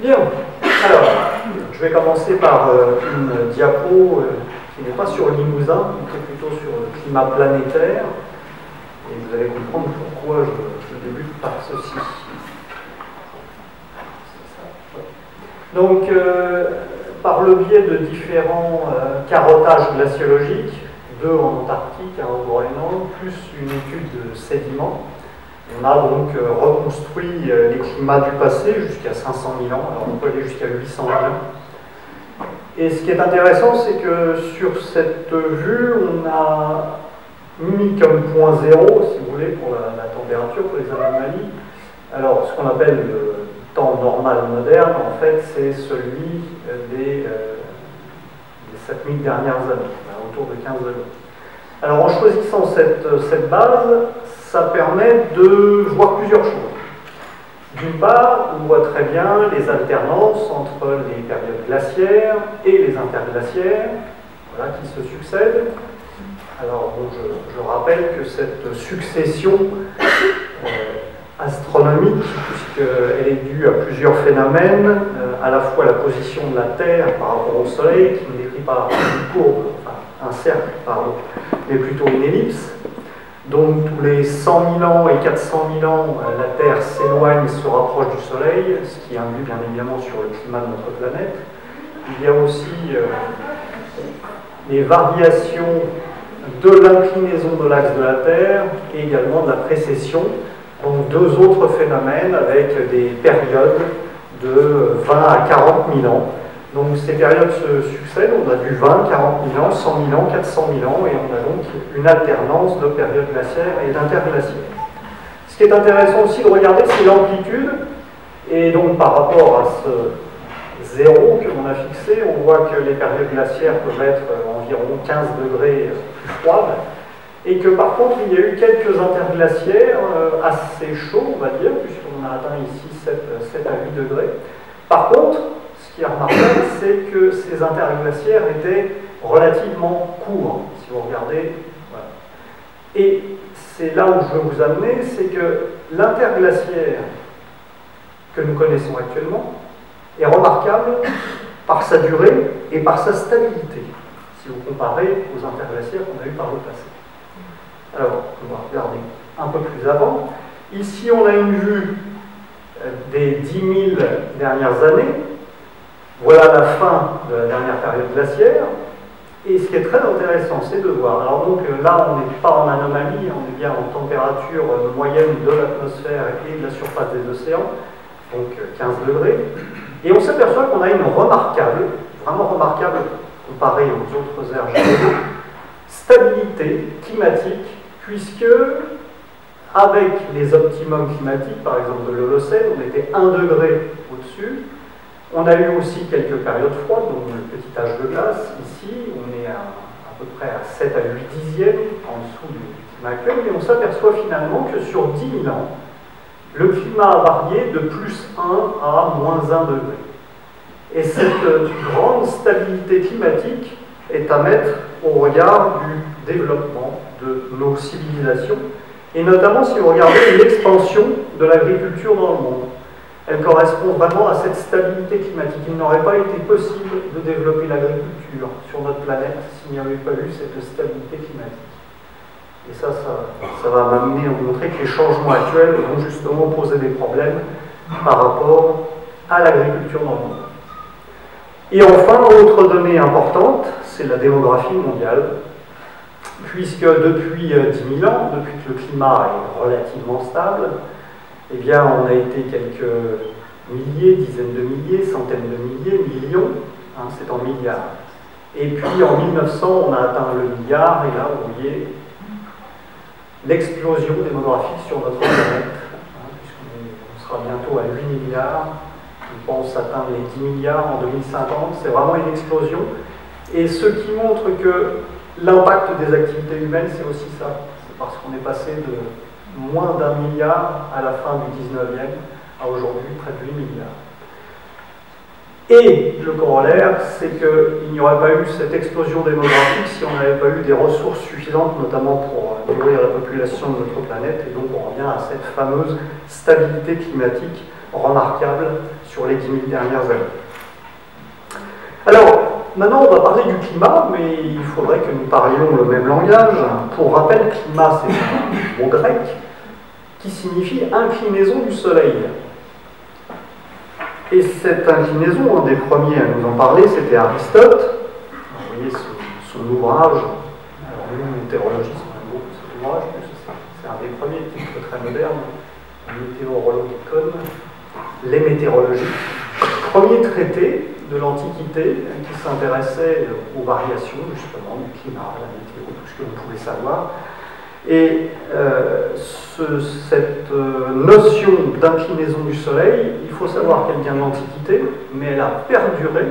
Bien, alors, je vais commencer par euh, une diapo euh, qui n'est pas sur Limousin, est plutôt sur le climat planétaire. Et vous allez comprendre pourquoi je, débute par ceci. Donc, euh, par le biais de différents carottages glaciologiques, deux en Antarctique, un au Groenland, plus une étude de sédiments, on a donc euh, reconstruit euh, les climats du passé jusqu'à 500 000 ans, alors on peut aller jusqu'à 800 000 ans. Et ce qui est intéressant, c'est que sur cette vue, on a mis comme point zéro, si vous voulez, pour la, température, pour les anomalies, alors ce qu'on appelle le temps normal moderne, en fait, c'est celui des, euh, des 7000 dernières années, autour de 15 degrés. Alors en choisissant cette, cette base, ça permet de voir plusieurs choses. D'une part, on voit très bien les alternances entre les périodes glaciaires et les interglaciaires, voilà, qui se succèdent. Alors, je, rappelle que cette succession euh, astronomique, puisqu'elle est due à plusieurs phénomènes, euh, à la fois la position de la Terre par rapport au Soleil, qui ne décrit pas une courbe, un cercle, pardon, mais plutôt une ellipse, donc tous les 100 000 ans et 400 000 ans, euh, la Terre s'éloigne, se rapproche du Soleil, ce qui induit bien évidemment sur le climat de notre planète. Il y a aussi euh, variations de l'inclinaison de l'axe de la Terre et également de la précession. Donc deux autres phénomènes avec des périodes de 20 à 40 000 ans donc ces périodes se succèdent, on a du 20, 40 000 ans, 100 000 ans, 400 000 ans, et on a donc une alternance de périodes glaciaires et d'interglaciaires. Ce qui est intéressant aussi de regarder, c'est l'amplitude, et donc par rapport à ce zéro que l'on a fixé, on voit que les périodes glaciaires peuvent être environ 15 degrés plus froides, et que par contre il y a eu quelques interglaciaires euh, assez chauds, on va dire, puisqu'on a atteint ici 7, 7 à 8 degrés. Par contre, remarquable, c'est que ces interglaciaires étaient relativement courts, si vous regardez. Et c'est là où je veux vous amener, c'est que l'interglaciaire que nous connaissons actuellement est remarquable par sa durée et par sa stabilité, si vous comparez aux interglaciaires qu'on a eu par le passé. Alors, on va regarder un peu plus avant. Ici, on a une vue euh, des 10 000 dernières années, voilà la fin de la dernière période glaciaire. Et ce qui est très intéressant, c'est de voir. Alors donc euh, là, on n'est pas en anomalie, on est bien en température euh, moyenne de l'atmosphère et de la surface des océans, donc 15 euh, degrés. Et on s'aperçoit qu'on a une remarquable, vraiment remarquable comparée aux autres aires géologiques, stabilité climatique, puisque avec les optimums climatiques, par exemple de l'Holocène, on était 1 degré au-dessus, on a eu aussi quelques périodes froides, donc le petit âge de glace. Ici, on est à, peu près à 7 à 8 dixièmes en dessous du climat actuel, mais on s'aperçoit finalement que sur 10 000 ans, le climat a varié de plus 1 à moins 1 degré. Et cette grande stabilité climatique est à mettre au regard du développement de nos civilisations, et notamment si vous regardez l'expansion de l'agriculture dans le monde elle correspond vraiment à cette stabilité climatique. Il n'aurait pas été possible de développer l'agriculture sur notre planète s'il n'y avait pas eu cette stabilité climatique. Et ça, ça, va m'amener à vous montrer que les changements actuels vont justement poser des problèmes par rapport à l'agriculture dans le monde. Et enfin, autre donnée importante, c'est la démographie mondiale, puisque depuis 10 euh, 000 ans, depuis que le climat est relativement stable, eh bien, on a été quelques milliers, dizaines de milliers, centaines de milliers, millions, hein, c'est en milliards. Et puis en 1900, on a atteint le milliard, et là, vous voyez l'explosion démographique sur notre planète, hein, puisqu'on sera bientôt à 8 milliards, on pense atteindre les 10 milliards en 2050, c'est vraiment une explosion. Et ce qui montre que l'impact des activités humaines, c'est aussi ça. C'est parce qu'on est passé de moins d'un milliard à la fin du 19e, à aujourd'hui près de 8 milliards. Et le corollaire, c'est qu'il n'y aurait pas eu cette explosion démographique si on n'avait pas eu des ressources suffisantes, notamment pour nourrir la population de notre planète, et donc on revient à cette fameuse stabilité climatique remarquable sur les 10 000 dernières années. Alors, maintenant on va parler du climat, mais il faudrait que nous parlions le même langage. Pour rappel, climat c'est un mot grec qui signifie inclinaison du soleil. Et cette inclinaison, un des premiers à nous en parler, c'était Aristote. Vous voyez son, ouvrage, alors nous, météorologie, c'est un ouvrage, c'est un des premiers titres très modernes, Météorologicon, les météorologies. Premier traité de l'Antiquité qui s'intéressait aux variations justement du climat, la météo, tout ce que l'on pouvait savoir. Et euh, cette euh, notion d'inclinaison du Soleil, il faut savoir qu'elle vient de l'Antiquité, mais elle a perduré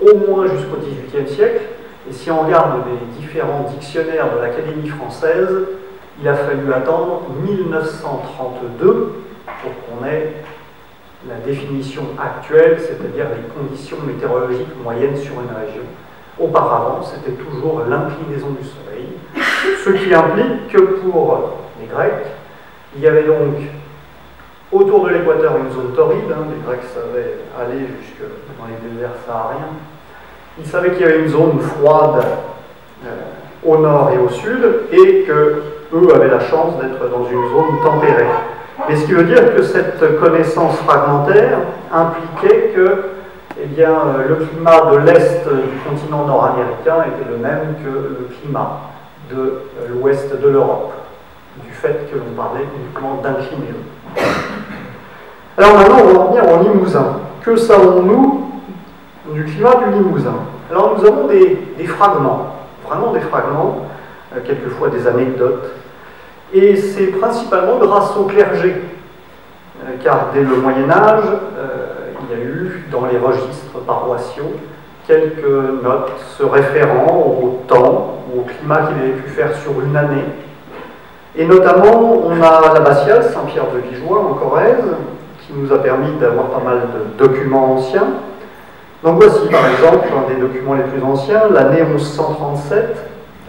au moins jusqu'au XVIIIe siècle. Et si on regarde les différents dictionnaires de l'Académie française, il a fallu attendre 1932 pour qu'on ait la définition actuelle, c'est-à-dire les conditions météorologiques moyennes sur une région. Auparavant, c'était toujours l'inclinaison du Soleil, ce qui implique que pour les Grecs, il y avait donc autour de l'équateur une zone torride, hein, les Grecs savaient aller jusque dans les déserts sahariens, ils savaient qu'il y avait une zone froide euh, au nord et au sud, et que eux avaient la chance d'être dans une zone tempérée. Et ce qui veut dire que cette connaissance fragmentaire impliquait que eh bien, le climat de l'est du continent nord-américain était le même que le climat de l'ouest de l'Europe, du fait que l'on parlait uniquement d'inclinaison. Alors maintenant, on va revenir au Limousin. Que savons-nous du climat du Limousin? Alors nous avons des, fragments, vraiment des fragments, euh, quelquefois des anecdotes, et c'est principalement grâce au clergé, euh, car dès le Moyen Âge, euh, il y a eu dans les registres paroissiaux quelques notes se référant au temps, au climat qu'il avait pu faire sur une année. Et notamment, on a l'abbatiale Saint-Pierre de Vigeois en Corrèze, qui nous a permis d'avoir pas mal de documents anciens. Donc voici par exemple un des documents les plus anciens, l'année 1137,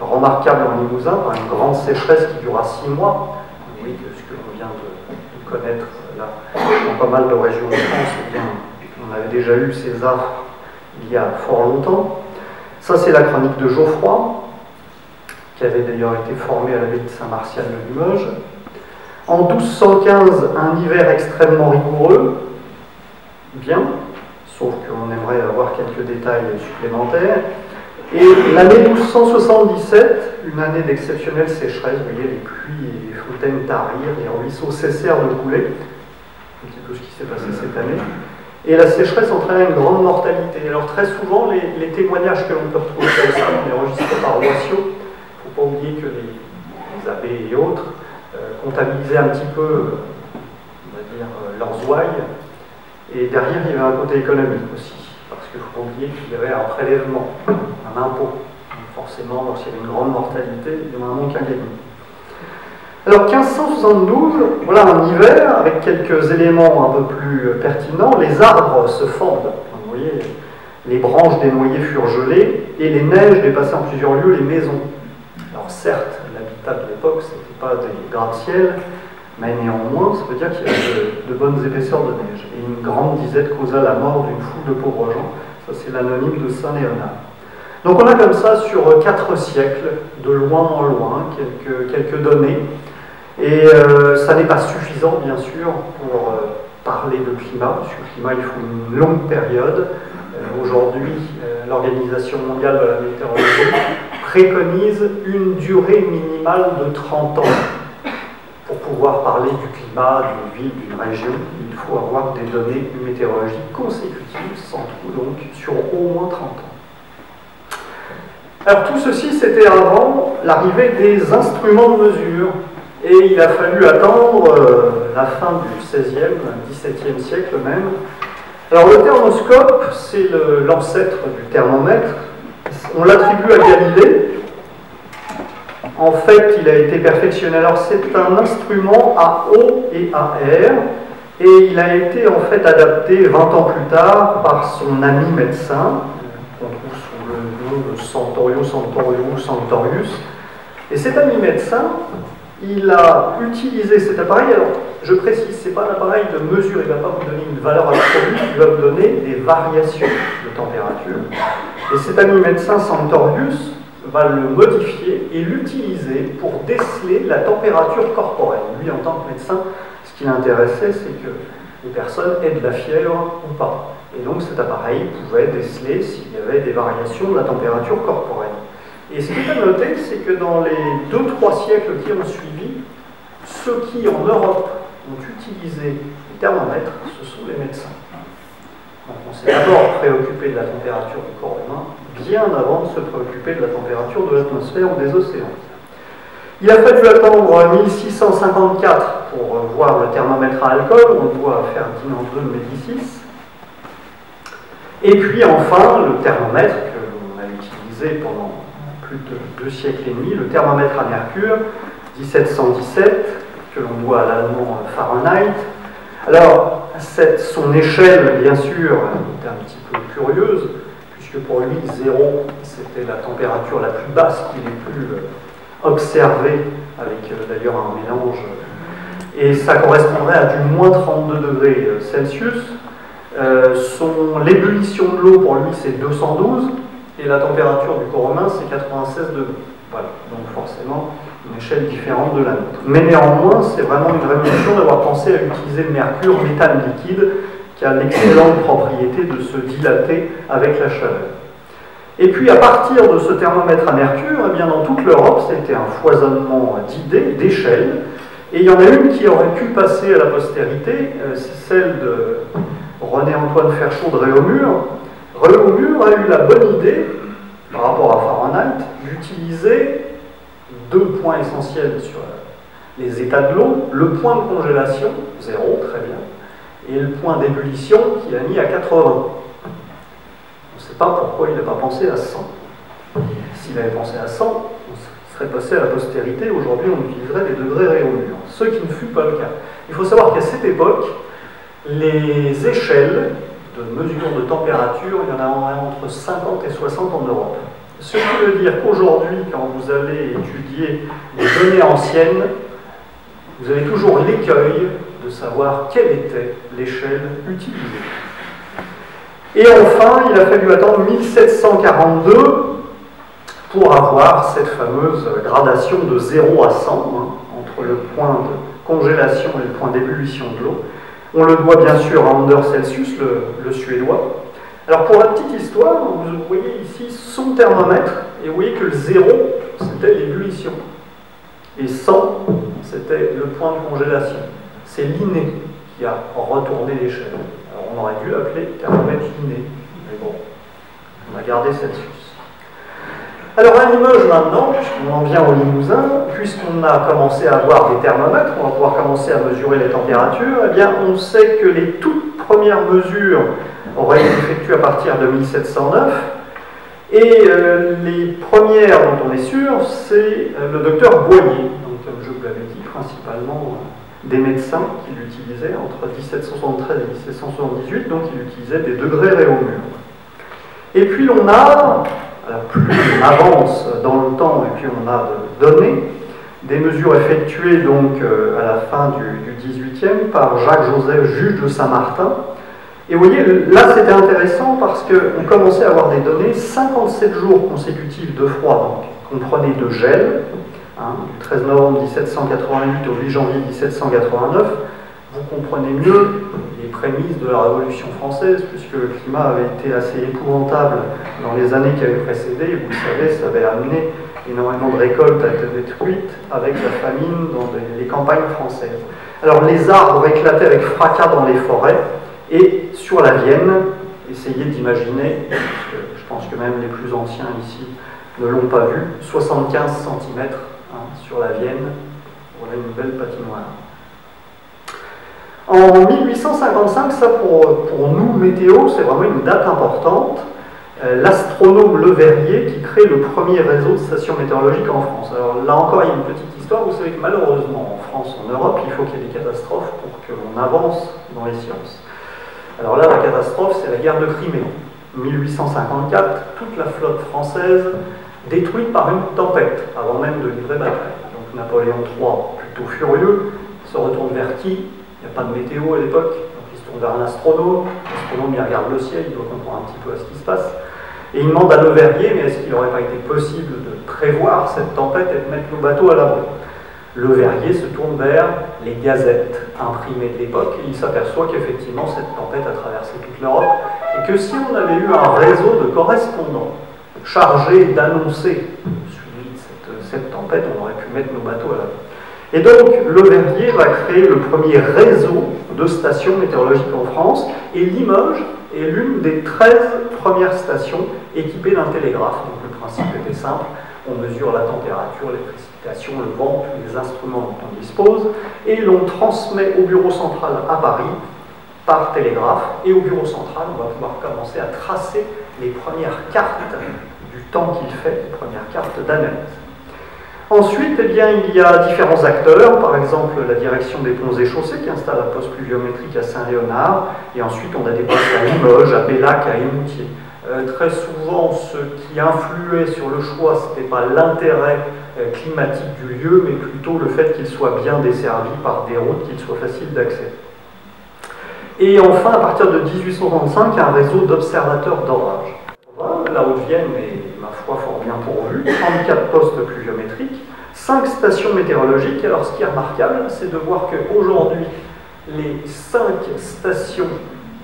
remarquable en Limousin par une grande sécheresse qui dura six mois. Oui, ce que l'on vient de, connaître là, dans pas mal de régions de France, eh bien, on avait déjà eu ces affres il y a fort longtemps. Ça, c'est la chronique de Geoffroy, qui avait d'ailleurs été formé à la ville de Saint-Martial de Limoges. En 1215, un hiver extrêmement rigoureux, bien, sauf qu'on aimerait avoir quelques détails supplémentaires. Et l'année 1277, une année d'exceptionnelle sécheresse, vous voyez, les pluies et les fontaines tarirent, les ruisseaux cessèrent de couler, un petit peu ce qui s'est passé cette année. Et la sécheresse entraîna une grande mortalité. Alors très souvent, les, témoignages que l'on peut retrouver les registres paroissiaux, il ne faut pas oublier que les, abbés et autres euh, comptabilisaient un petit peu, on va dire, euh, leurs ouailles. Et derrière, il y avait un côté économique aussi parce qu'il faut oublier qu'il y avait un prélèvement, un impôt. forcément, lorsqu'il y avait une grande mortalité, il y en a un manque à gagner. Alors 1572, voilà un hiver avec quelques éléments un peu plus pertinents. Les arbres se fendent. Vous voyez, les branches des noyers furent gelées et les neiges dépassaient en plusieurs lieux les maisons. Certes, l'habitat de l'époque, ce n'était pas des gratte-ciel, mais néanmoins, ça veut dire qu'il y avait de, bonnes épaisseurs de neige. Et une grande disette causa la mort d'une foule de pauvres gens. Ça, c'est l'anonyme de Saint-Léonard. Donc on a comme ça, sur quatre siècles, de loin en loin, quelques, quelques données. Et euh, ça n'est pas suffisant, bien sûr, pour euh, parler de climat. Sur le climat, il faut une longue période. Euh, aujourd'hui, l'Organisation mondiale de la météorologie préconise une durée minimale de 30 ans pour pouvoir parler du climat, d'une ville, d'une région, il faut avoir des données météorologiques consécutives, sans trou donc, sur au moins 30 ans. Alors tout ceci, c'était avant l'arrivée des instruments de mesure. Et il a fallu attendre euh, la fin du XVIe, XVIIe siècle même. Alors le thermoscope, c'est l'ancêtre du thermomètre. On l'attribue à Galilée, en fait, il a été perfectionné. Alors, c'est un instrument à eau et à air, et il a été en fait adapté 20 ans plus tard par son ami médecin, qu'on trouve sous le nom de Santorio, Santorio, Santorius. Et cet ami médecin, il a utilisé cet appareil. Alors, je précise, ce n'est pas un appareil de mesure, il ne va pas vous donner une valeur absolue, il va vous donner des variations de température. Et cet ami médecin Santorius va le modifier et l'utiliser pour déceler la température corporelle. Lui, en tant que médecin, ce qui l'intéressait, c'est que les personnes aient de la fièvre ou pas. Et donc cet appareil pouvait déceler s'il y avait des variations de la température corporelle. Et ce qui est à noter, c'est que dans les deux, trois siècles qui ont suivi, ceux qui en Europe ont utilisé les thermomètres, ce sont les médecins. Donc on s'est d'abord préoccupé de la température du corps humain, bien avant de se préoccuper de la température de l'atmosphère ou des océans. Il a fallu attendre 1654 pour voir le thermomètre à alcool, on faire Ferdinand II Médicis. Et puis enfin, le thermomètre que l'on a utilisé pendant plus de deux siècles et demi, le thermomètre à mercure, 1717, que l'on doit à l'allemand Fahrenheit. Alors, son échelle, bien sûr, est un petit peu curieuse, puisque pour lui, 0, c'était la température la plus basse qu'il ait pu euh, observer, avec euh, d'ailleurs un mélange, et ça correspondrait à du moins 32 degrés euh, Celsius. L'ébullition de l'eau, pour lui, c'est 212, et la température du corps humain, c'est 96 degrés. Voilà, donc forcément, une échelle différente de la nôtre. Mais néanmoins, c'est vraiment une révolution d'avoir pensé à utiliser le mercure, métal liquide, qui a l'excellente propriété de se dilater avec la chaleur. Et puis à partir de ce thermomètre à mercure, eh bien, dans toute l'Europe, c'était un foisonnement d'idées, d'échelles, et il y en a une qui aurait pu passer à la postérité, euh, c'est celle de René-Antoine Ferchaud de Réaumur. Réaumur a eu la bonne idée, par rapport à Fahrenheit, d'utiliser deux points essentiels sur les états de l'eau, le point de congélation, 0, très bien, et le point d'ébullition qui a mis à 80. On ne sait pas pourquoi il n'a pas pensé à 100. S'il avait pensé à 100, on serait passé à la postérité, aujourd'hui on utiliserait des degrés réaumur, ce qui ne fut pas le cas. Il faut savoir qu'à cette époque, les échelles de mesure de température, il y en a entre 50 et 60 en Europe. Ce qui veut dire qu'aujourd'hui, quand vous allez étudier des données anciennes, vous avez toujours l'écueil de savoir quelle était l'échelle utilisée. Et enfin, il a fallu attendre 1742 pour avoir cette fameuse gradation de 0 à 100, hein, entre le point de congélation et le point d'ébullition de l'eau. On le doit bien sûr à Anders Celsius, le suédois, alors pour la petite histoire, vous voyez ici son thermomètre, et vous voyez que le 0, c'était l'ébullition. Et 100, c'était le point de congélation. C'est l'inné qui a retourné l'échelle. Alors on aurait dû l'appeler thermomètre inné. Mais bon, on a gardé Celsius. Alors à Limoges maintenant, puisqu'on en vient au Limousin, puisqu'on a commencé à avoir des thermomètres, on va pouvoir commencer à mesurer les températures, eh bien on sait que les toutes premières mesures aurait été effectué à partir de 1709. Et euh, les premières dont on est sûr, c'est euh, le docteur Boyer, donc comme je vous l'avais dit, principalement euh, des médecins qui l'utilisaient entre 1773 et 1778, donc il utilisait des degrés réaumur. Et puis on a, plus on avance dans le temps et puis on a de données, des mesures effectuées donc à la fin du, 18e par Jacques-Joseph, juge de Saint-Martin, et vous voyez, là c'était intéressant parce qu'on commençait à avoir des données 57 jours consécutifs de froid, donc comprenez de gel, hein, du 13 novembre 1788 au 8 janvier 1789. Vous comprenez mieux les prémices de la Révolution française, puisque le climat avait été assez épouvantable dans les années qui avaient précédé, vous le savez, ça avait amené énormément de récoltes à être détruites avec la famine dans les campagnes françaises. Alors les arbres éclataient avec fracas dans les forêts, et sur la Vienne, essayez d'imaginer, je pense que même les plus anciens ici ne l'ont pas vu, 75 cm hein, sur la Vienne, voilà une belle patinoire. En 1855, ça pour, pour nous, météo, c'est vraiment une date importante. Euh, l'astronome Le Verrier qui crée le premier réseau de stations météorologiques en France. Alors là encore, il y a une petite histoire. Vous savez que malheureusement, en France, en Europe, il faut qu'il y ait des catastrophes pour que l'on avance dans les sciences. Alors là, la catastrophe, c'est la guerre de Crimée. 1854, toute la flotte française détruite par une tempête, avant même de livrer bataille. Donc Napoléon III, plutôt furieux, se retourne vers qui Il n'y a pas de météo à l'époque, donc il se tourne vers un astronome. L'astronome, il regarde le ciel, il doit comprendre un petit peu à ce qui se passe. Et il demande à Leverrier, mais est-ce qu'il n'aurait pas été possible de prévoir cette tempête et de mettre nos bateaux à l'abri? Leverrier se tourne vers les gazettes imprimées de l'époque et il s'aperçoit qu'effectivement cette tempête a traversé toute l'Europe et que si on avait eu un réseau de correspondants chargés d'annoncer suivi cette, cette tempête, on aurait pu mettre nos bateaux à l'abri. Et donc, Leverrier va créer le premier réseau de stations météorologiques en France, et Limoges est l'une des 13 premières stations équipées d'un télégraphe. Donc le principe était simple, on mesure la température, les le vent, tous les instruments dont on dispose, et l'on transmet au bureau central à Paris par télégraphe, et au bureau central, on va pouvoir commencer à tracer les premières cartes du temps qu'il fait, les premières cartes d'analyse. Ensuite, eh bien, il y a différents acteurs, par exemple la direction des ponts et chaussées qui installe un poste pluviométrique à Saint-Léonard, et ensuite on a des postes à Limoges, à Bellac, à Émoutier. Euh, très souvent, ce qui influait sur le choix, ce n'était pas l'intérêt euh, climatique du lieu, mais plutôt le fait qu'il soit bien desservi par des routes, qu'il soit facile d'accès. Et enfin, à partir de 1835, un réseau d'observateurs d'orage. La Haute-Vienne est, ma foi, fort bien pourvue, 34 postes pluviométriques, 5 stations météorologiques. Alors, ce qui est remarquable, c'est de voir qu'aujourd'hui, les 5 stations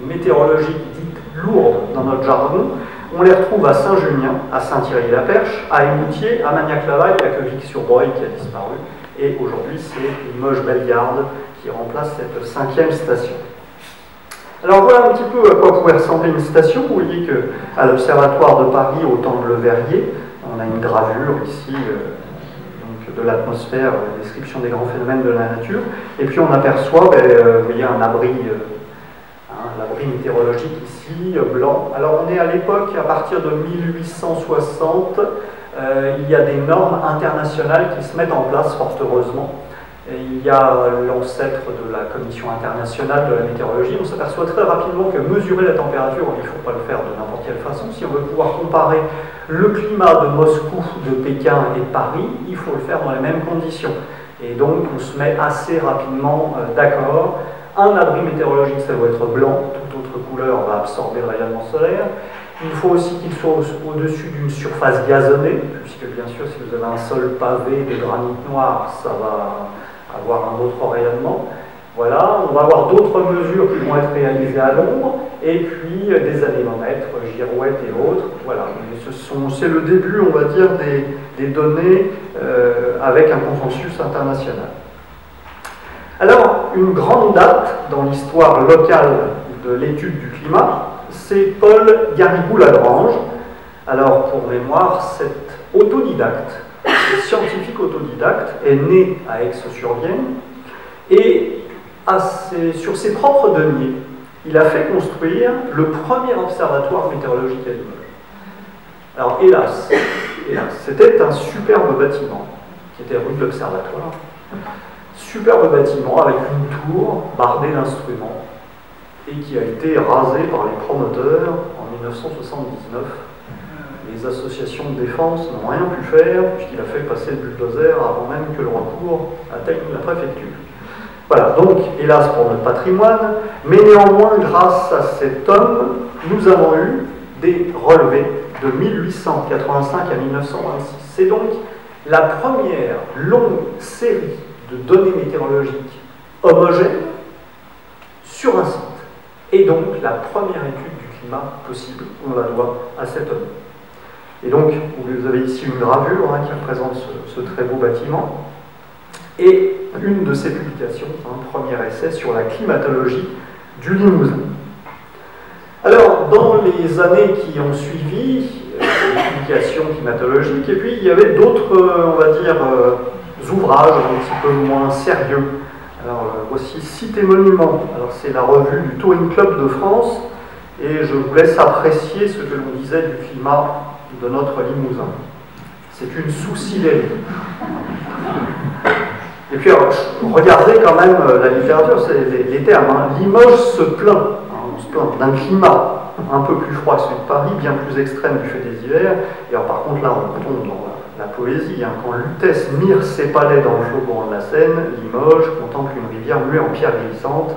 météorologiques dites lourdes dans notre jargon, on les retrouve à Saint-Junien, à Saint-Thierry-la-Perche, à Émoutier, à Magnac-Laval à Quevic-sur-Breuil qui a disparu. Et aujourd'hui, c'est Limoges-Bellegarde qui remplace cette cinquième station. Alors voilà un petit peu à quoi pourrait ressembler une station. Vous voyez qu'à l'Observatoire de Paris, au temps de Le Verrier, on a une gravure ici euh, de l'atmosphère, description des grands phénomènes de la nature. Et puis on aperçoit, ben, euh, vous voyez, un abri euh, l'abri météorologique ici, euh, blanc. Alors on est à l'époque, à partir de 1860, euh, il y a des normes internationales qui se mettent en place, fort heureusement. Il y a l'ancêtre de la Commission internationale de la météorologie. On s'aperçoit très rapidement que mesurer la température, il ne faut pas le faire de n'importe quelle façon. Si on veut pouvoir comparer le climat de Moscou, de Pékin et de Paris, il faut le faire dans les mêmes conditions. Et donc on se met assez rapidement euh, d'accord un abri météorologique, ça doit être blanc, toute autre couleur va absorber le rayonnement solaire. Il faut aussi qu'il soit au-dessus d'une surface gazonnée, puisque bien sûr, si vous avez un sol pavé de granit noir, ça va avoir un autre rayonnement. Voilà, on va avoir d'autres mesures qui vont être réalisées à l'ombre, et puis des anémomètres, girouettes et autres. Voilà, c'est le début, on va dire, des, données euh, avec un consensus international. Alors, une grande date dans l'histoire locale de l'étude du climat, c'est Paul Garrigou-Lagrange. Alors, pour mémoire, cet autodidacte, scientifique autodidacte, est né à Aix-sur-Vienne et sur ses propres deniers, il a fait construire le premier observatoire météorologique à Limoges. Alors, hélas, hélas c'était un superbe bâtiment qui était rue de l'Observatoire superbe bâtiment avec une tour bardée d'instruments et qui a été rasé par les promoteurs en 1979. Les associations de défense n'ont rien pu faire puisqu'il a fait passer le bulldozer avant même que le recours atteigne la préfecture. Voilà, donc hélas pour notre patrimoine, mais néanmoins grâce à cet homme, nous avons eu des relevés de 1885 à 1926. C'est donc la première longue série de données météorologiques homogènes sur un site. Et donc la première étude du climat possible, on la doit à cet homme. Et donc, vous avez ici une gravure hein, qui représente ce, très beau bâtiment, et une de ses publications, un premier essai sur la climatologie du Limousin. Alors, dans les années qui ont suivi, euh, les publications climatologiques, et puis il y avait d'autres, euh, on va dire, euh, ouvrages un petit peu moins sérieux. Alors euh, voici Cité Monument. Alors c'est la revue du Touring Club de France et je vous laisse apprécier ce que l'on disait du climat de notre Limousin. C'est une sous-cillerie. Et puis regardez quand même euh, la littérature, c'est les, termes. Hein. Limoges se plaint, hein, on se plaint d'un climat un peu plus froid que celui de Paris, bien plus extrême du fait des hivers. Et alors par contre là on tombe dans la poésie. Hein. Quand Lutèce mire ses palais dans le faubourg de la Seine, Limoges contemple une rivière muée en pierre glissante.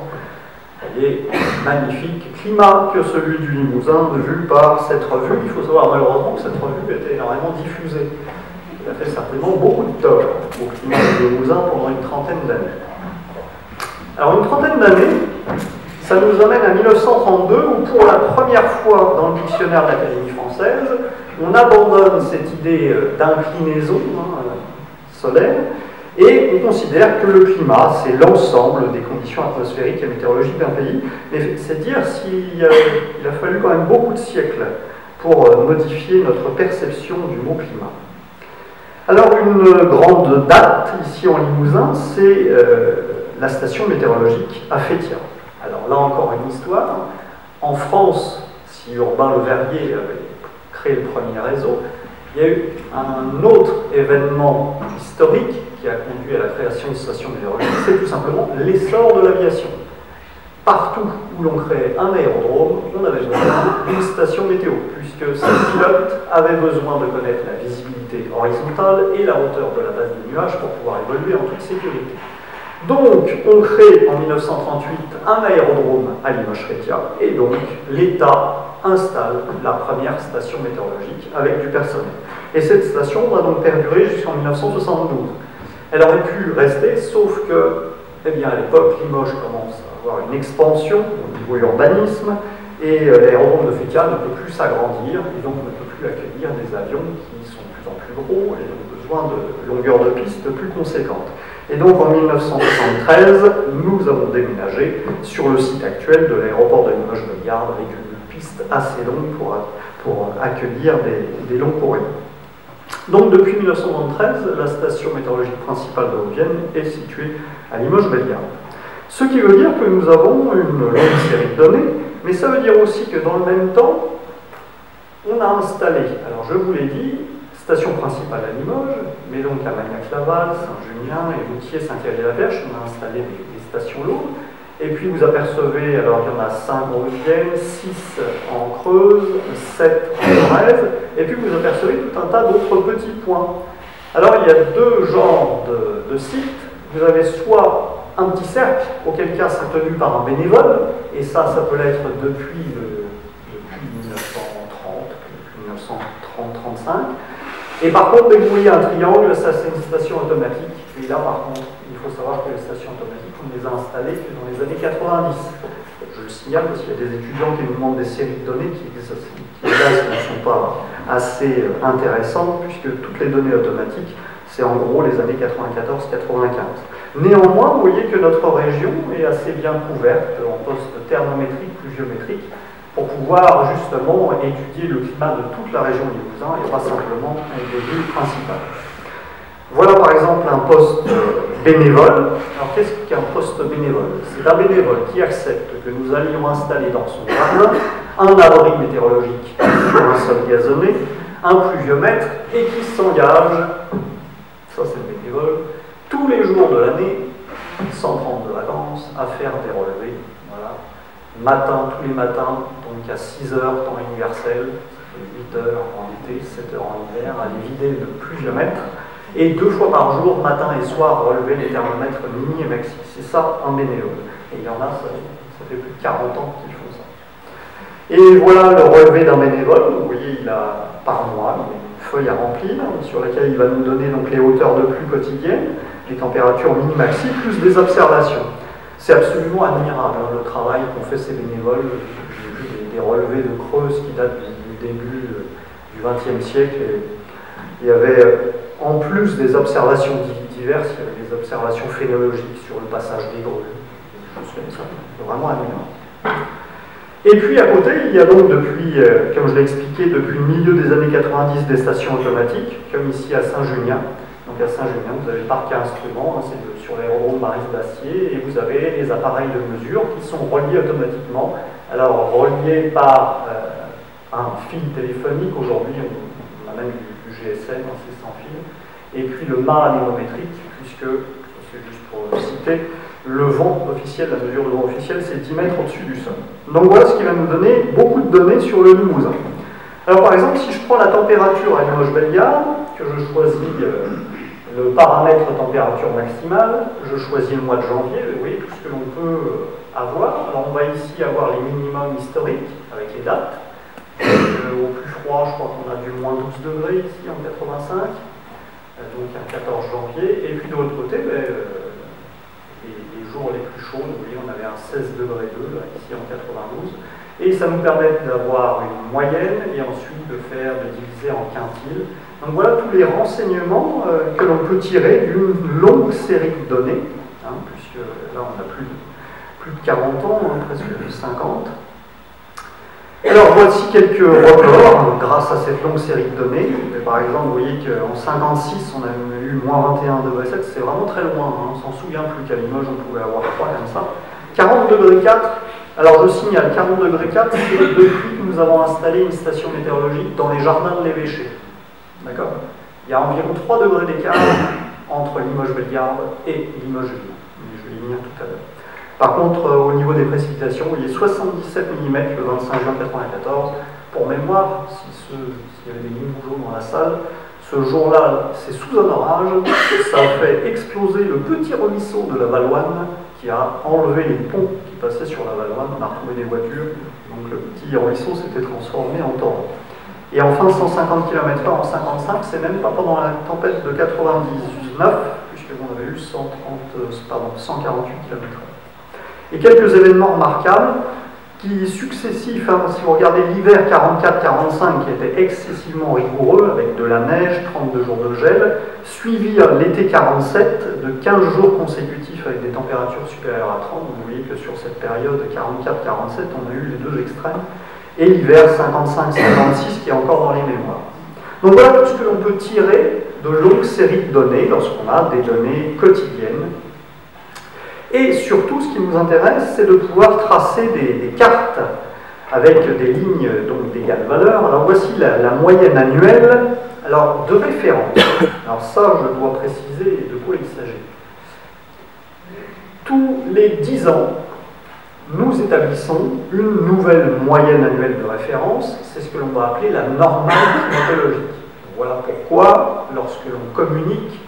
Elle est magnifique. Climat que celui du Limousin, vu par cette revue. Il faut savoir malheureusement que cette revue était énormément diffusée. Il a fait certainement beaucoup de tort au climat du Limousin pendant une trentaine d'années. Alors une trentaine d'années, ça nous amène à 1932 où pour la première fois dans le dictionnaire de l'Académie française, on abandonne cette idée euh, d'inclinaison hein, solaire et on considère que le climat, c'est l'ensemble des conditions atmosphériques et météorologiques d'un pays. Mais c'est dire s'il a, fallu quand même beaucoup de siècles pour euh, modifier notre perception du mot climat. Alors une grande date ici en Limousin, c'est euh, la station météorologique à Fétia. Alors là encore une histoire. En France, si Urbain Le Verrier avait le premier réseau, il y a eu un autre événement historique qui a conduit à la création de stations météorologiques, c'est tout simplement l'essor de l'aviation. Partout où l'on créait un aérodrome, on avait besoin d'une station météo, puisque ces pilotes avaient besoin de connaître la visibilité horizontale et la hauteur de la base des nuages pour pouvoir évoluer en toute sécurité. Donc, on crée en 1938 un aérodrome à Limoges-Rétia, et donc l'État installe la première station météorologique avec du personnel. Et cette station va donc perdurer jusqu'en 1972. Elle aurait pu rester, sauf que, eh bien, à l'époque, Limoges commence à avoir une expansion au niveau urbanisme, et euh, l'aérodrome de Fétia ne peut plus s'agrandir, et donc ne peut plus accueillir des avions qui sont de plus en plus gros et ont besoin de longueurs de piste plus conséquentes. Et donc en 1973, nous avons déménagé sur le site actuel de l'aéroport de Limoges-Bellegarde avec une piste assez longue pour, pour accueillir des, longs courriers. Donc depuis 1973, la station météorologique principale de Vienne est située à Limoges-Bellegarde. Ce qui veut dire que nous avons une longue série de données, mais ça veut dire aussi que dans le même temps, on a installé, alors je vous l'ai dit, Station principale à Limoges, mais donc à Magnac-Laval, Saint-Junien, Évoutier, Saint-Thierry-la-Perche, on a installé des, stations lourdes. Et puis vous apercevez, alors il y en a 5 en Vienne, 6 en Creuse, 7 en Corrèze, et puis vous apercevez tout un tas d'autres petits points. Alors il y a deux genres de, sites. Vous avez soit un petit cercle, auquel cas c'est tenu par un bénévole, et ça, ça peut l'être depuis, depuis Et par contre, que voyez un triangle, ça c'est une station automatique. Et là, par contre, il faut savoir que les stations automatiques, on les a installées dans les années 90. Je le signale parce qu'il y a des étudiants qui nous demandent des séries de données qui, qui ne sont pas assez euh, intéressantes, puisque toutes les données automatiques, c'est en gros les années 94-95. Néanmoins, vous voyez que notre région est assez bien couverte en poste thermométrique, pluviométrique, pour pouvoir justement étudier le climat de toute la région du Limousin et pas simplement des villes principales. Voilà par exemple un poste bénévole. Alors qu'est-ce qu'un poste bénévole? C'est un bénévole qui accepte que nous allions installer dans son jardin un abri météorologique sur un sol gazonné, un pluviomètre et qui s'engage, ça c'est le bénévole, tous les jours de l'année, sans prendre de vacances, à faire des relevés. Matin, tous les matins, donc à 6 heures, temps universel, 8 heures en été, 7 heures en hiver, à les vider de pluviomètre, et deux fois par jour, matin et soir, relever les thermomètres mini et maxi. C'est ça un bénévole. Et il y en a, ça, fait plus de 40 ans qu'ils font ça. Et voilà le relevé d'un bénévole. Vous voyez, il a par mois, une feuille à remplir sur laquelle il va nous donner donc les hauteurs de pluie quotidiennes, les températures mini-maxi, plus des observations. C'est absolument admirable hein, le travail qu'ont fait ces bénévoles. J'ai vu des, relevés de Creuse qui datent du, début du XXe siècle. il y avait, euh, en plus des observations diverses, il y avait des observations phénologiques sur le passage des grues, ça. Vraiment admirable. Et puis à côté, il y a donc depuis, euh, comme je l'ai expliqué, depuis le milieu des années 90 des stations automatiques, comme ici à Saint-Junien, donc à Saint-Julien, vous avez le parc à instruments, hein, c'est sur l'aérodrome Maris d'Acier, et vous avez les appareils de mesure qui sont reliés automatiquement. Alors reliés par euh, un fil téléphonique, aujourd'hui on, a même du, GSM, hein, c'est sans fil, et puis le mât anémométrique, puisque, c'est juste pour citer, le vent officiel, la mesure de vent officiel, c'est 10 mètres au-dessus du sol. Donc voilà ce qui va nous donner beaucoup de données sur le Limousin. Alors par exemple, si je prends la température à Limoges-Bellegarde, que je choisis euh, le paramètre température maximale, je choisis le mois de janvier, vous voyez tout ce que l'on peut euh, avoir. Alors on va ici avoir les minimums historiques avec les dates. Euh, au plus froid, je crois qu'on a du moins 12 degrés ici en 85, donc un 14 janvier. Et puis de l'autre côté, ben, les, les, jours les plus chauds, vous voyez, on avait un 16 degrés 2 ici en 92. Et ça nous permet d'avoir une moyenne et ensuite de faire, de diviser en quintile. Donc voilà tous les renseignements euh, que l'on peut tirer d'une longue série de données, hein, puisque là on a plus de, plus de 40 ans, hein, presque 50. Alors voici quelques records hein, grâce à cette longue série de données. Par exemple, vous voyez qu'en 56, on a eu moins 21 degrés 7, c'est vraiment très loin, on s'en souvient plus qu'à Limoges on pouvait avoir froid comme ça. 40 degrés 4, alors je signale, 40 degrés 4, c'est depuis que nous avons installé une station météorologique dans les jardins de l'évêché. D'accord? Il y a environ 3 degrés d'écart entre Limoges-Bellegarde et Limoges-Ville. Je vais y venir tout à l'heure. Par contre, euh, au niveau des précipitations, il y a 77 mm le 25 juin 1994. Pour mémoire, s'il y avait des jaunes dans la salle, ce jour-là, c'est sous un orage, ça a fait exploser le petit ruisseau de la Valoine qui a enlevé les ponts qui passaient sur la Valoine. On a retrouvé des voitures, donc le petit ruisseau s'était transformé en torrent. Et enfin, 150 km/h en 55, c'est même pas pendant la tempête de 99, puisqu'on avait eu 130, pardon, 148 km/h. Et quelques événements remarquables qui successifs, hein, si vous regardez l'hiver 44-45 qui était excessivement rigoureux avec de la neige, 32 jours de gel, suivi l'été 47 de 15 jours consécutifs avec des températures supérieures à 30. Vous voyez que sur cette période 44-47, on a eu les deux extrêmes. Et l'hiver 55-56 qui est encore dans les mémoires. Donc voilà tout ce que l'on peut tirer de longues séries de données lorsqu'on a des données quotidiennes et surtout, ce qui nous intéresse, c'est de pouvoir tracer des, cartes avec des lignes donc d'égale valeur. Alors voici la, moyenne annuelle alors, de référence. Alors ça, je dois préciser de quoi il s'agit. Tous les 10 ans, nous établissons une nouvelle moyenne annuelle de référence. C'est ce que l'on va appeler la normale climatologique. Voilà pourquoi, lorsque l'on communique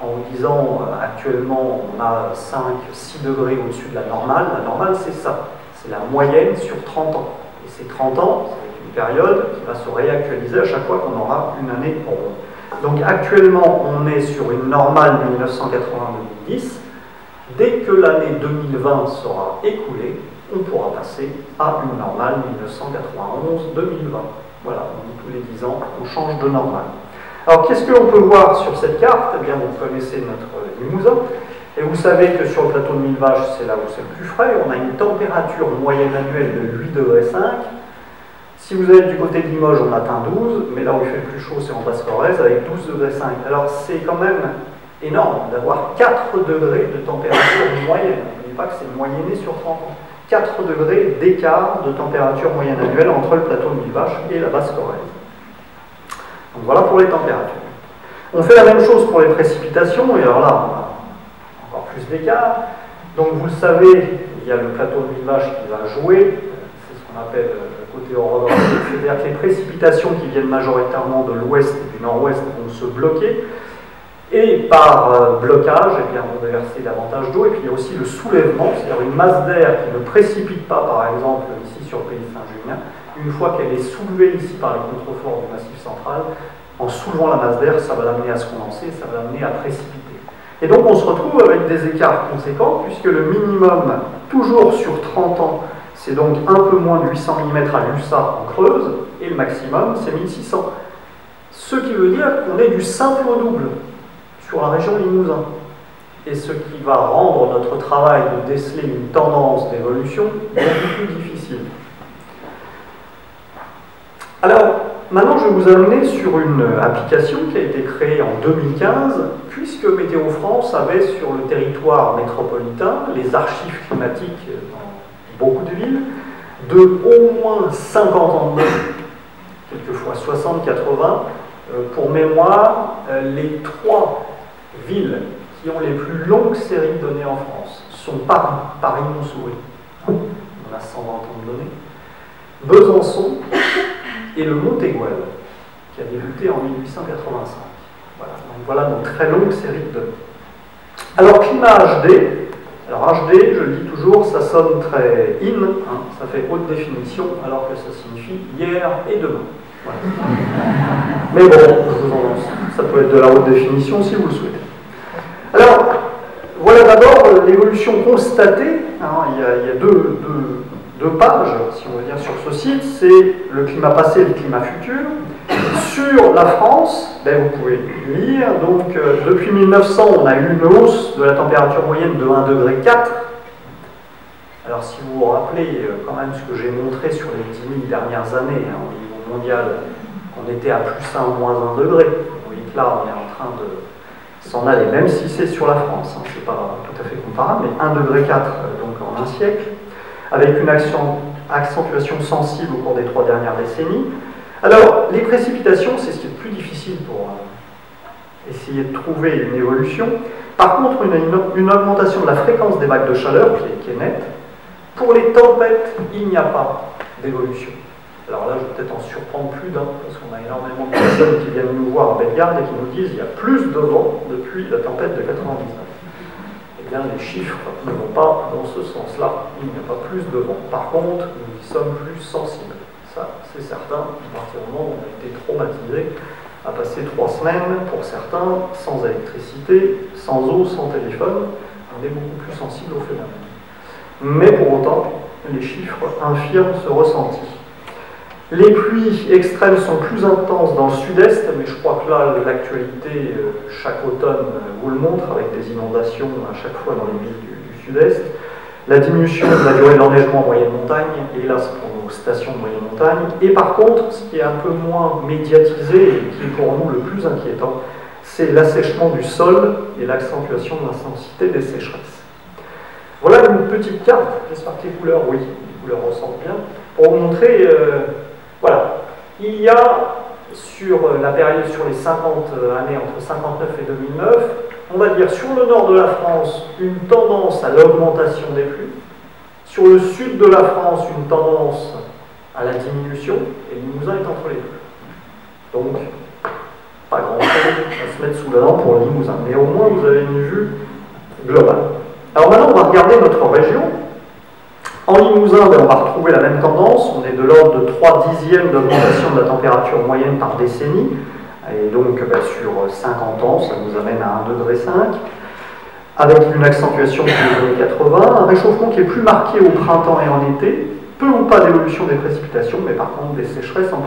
en vous disant euh, actuellement on a 5-6 degrés au-dessus de la normale. La normale c'est ça, c'est la moyenne sur 30 ans. Et ces 30 ans, c'est une période qui va se réactualiser à chaque fois qu'on aura une année ronde. Donc actuellement on est sur une normale 1980-2010. Dès que l'année 2020 sera écoulée, on pourra passer à une normale 1991-2020. Voilà, tous les 10 ans, on change de normale. Alors qu'est-ce que l'on peut voir sur cette carte? Eh bien, vous connaissez notre Limousin, et vous savez que sur le plateau de Mille Vaches, c'est là où c'est le plus frais, on a une température moyenne annuelle de 8 degrés 5. Si vous êtes du côté de Limoges, on atteint 12, mais là où il fait le plus chaud, c'est en Basse-Corrèze, avec 12 degrés 5. Alors c'est quand même énorme d'avoir 4 degrés de température moyenne. N'oubliez pas que c'est moyenné sur 30 ans. 4 degrés d'écart de température moyenne annuelle entre le plateau de Mille Vaches et la Basse-Corrèze. Donc voilà pour les températures. On fait la même chose pour les précipitations, et alors là, on a encore plus d'écart. Donc vous le savez, il y a le plateau de Village qui va jouer, c'est ce qu'on appelle le côté orographique, c'est-à-dire que les précipitations qui viennent majoritairement de l'ouest et du nord-ouest vont se bloquer, et par euh, blocage, eh bien, on va verser davantage d'eau, et puis il y a aussi le soulèvement, c'est-à-dire une masse d'air qui ne précipite pas, par exemple, ici sur le pays Saint-Julien, une fois qu'elle est soulevée ici par les contreforts du massif central, en soulevant la masse d'air, ça va l'amener à se condenser, ça va l'amener à précipiter. Et donc on se retrouve avec des écarts conséquents, puisque le minimum, toujours sur 30 ans, c'est donc un peu moins de 800 mm à l'USA en Creuse, et le maximum, c'est 1600. Ce qui veut dire qu'on est du simple au double sur la région Limousin. Et ce qui va rendre notre travail de déceler une tendance d'évolution beaucoup plus difficile. Alors, maintenant, je vais vous amener sur une application qui a été créée en 2015, puisque Météo France avait sur le territoire métropolitain les archives climatiques dans beaucoup de villes de au moins 50 ans de quelquefois 60, 80. Euh, pour mémoire, euh, les trois villes qui ont les plus longues séries de données en France sont Paris, Paris-Montsouris, on a 120 ans de données, Besançon, et le Montéguel, qui a débuté en 1885. Voilà, donc voilà une très longue série de données. Alors, climat HD, alors HD, je le dis toujours, ça sonne très in, hein, ça fait haute définition, alors que ça signifie hier et demain. Mais bon, ça peut être de la haute définition si vous le souhaitez. Alors, voilà d'abord l'évolution constatée. Hein, il, y a, deux, deux, pages, si on veut dire, sur ce site. C'est le climat passé et le climat futur. Sur la France, ben, vous pouvez lire, donc euh, depuis 1900, on a eu une hausse de la température moyenne de 1,4 degré. Alors si vous vous rappelez euh, quand même ce que j'ai montré sur les 10 000 dernières années hein, au niveau mondial, on était à plus 1 ou moins 1 degré. Vous voyez que là, on est en train de s'en aller, même si c'est sur la France, hein, c'est pas tout à fait comparable, mais 1 degré 4 euh, donc en un siècle, avec une accentuation sensible au cours des trois dernières décennies. Alors, les précipitations, c'est ce qui est le plus difficile pour euh, essayer de trouver une évolution. Par contre, une, augmentation de la fréquence des vagues de chaleur qui est nette. Pour les tempêtes, il n'y a pas d'évolution. Alors là, je vais peut-être en surprendre plus d'un, parce qu'on a énormément de personnes qui viennent nous voir en Bellegarde et qui nous disent qu'il y a plus de vent depuis la tempête de 99. Les chiffres ne vont pas dans ce sens-là. Il n'y a pas plus de vent. Par contre, nous y sommes plus sensibles. Ça, c'est certain. À partir du moment où on a été traumatisé à passer trois semaines, pour certains, sans électricité, sans eau, sans téléphone, on est beaucoup plus sensible au phénomène. Mais pour autant, les chiffres infirment ce ressenti. Les pluies extrêmes sont plus intenses dans le sud-est, mais je crois que là, l'actualité, euh, chaque automne, euh, vous le montre, avec des inondations à chaque fois dans les villes du, sud-est. La diminution de la durée de en moyenne montagne, hélas pour nos stations de moyenne montagne. Et par contre, ce qui est un peu moins médiatisé et qui est pour nous le plus inquiétant, c'est l'assèchement du sol et l'accentuation de l'intensité des sécheresses. Voilà une petite carte, j'espère que les couleurs, oui, les couleurs ressemblent bien, pour vous montrer euh, voilà. Il y a sur euh, la période, sur les 50 euh, années entre 59 et 2009, on va dire sur le nord de la France, une tendance à l'augmentation des pluies, sur le sud de la France, une tendance à la diminution, et Limousin est entre les deux. Donc, pas grand-chose à se mettre sous la dent pour Limousin, mais au moins vous avez une vue globale. Alors maintenant, on va regarder notre région, en Limousin, ben, on va retrouver la même tendance. On est de l'ordre de 3 dixièmes d'augmentation de la température moyenne par décennie. Et donc ben, sur 50 ans, ça nous amène à 1,5 degré. Avec une accentuation des années 80, un réchauffement qui est plus marqué au printemps et en été, peu ou pas d'évolution des précipitations, mais par contre des sécheresses en,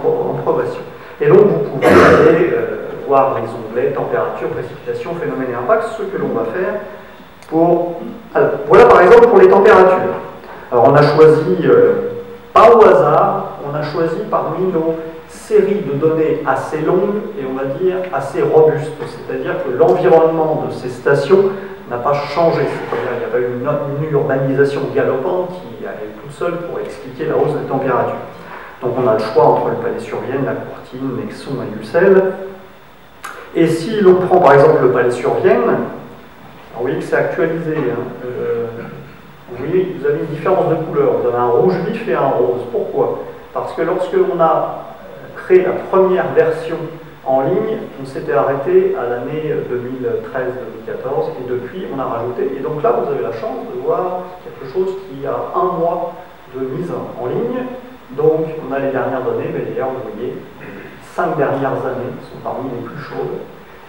progression. Et donc vous pouvez aller euh, voir les onglets température, précipitation, phénomène et impact, ce que l'on va faire pour... voilà par exemple pour les températures. Alors on a choisi, euh, pas au hasard, on a choisi parmi nos séries de données assez longues et on va dire assez robustes, c'est-à-dire que l'environnement de ces stations n'a pas changé, c'est-à-dire qu'il n'y a une, urbanisation galopante qui allait tout seul pour expliquer la hausse des températures. Donc on a le choix entre le Palais sur Vienne, la Courtine, Nexon et Ussel. Et si l'on prend par exemple le Palais sur Vienne, vous voyez que c'est actualisé. Hein, euh, vous voyez, vous avez une différence de couleur. Vous avez un rouge vif et un rose. Pourquoi? Parce que lorsque l'on a créé la première version en ligne, on s'était arrêté à l'année 2013-2014 et depuis on a rajouté. Et donc là, vous avez la chance de voir quelque chose qui a un mois de mise en ligne. Donc on a les dernières données, mais d'ailleurs vous voyez, cinq dernières années sont parmi les plus chaudes.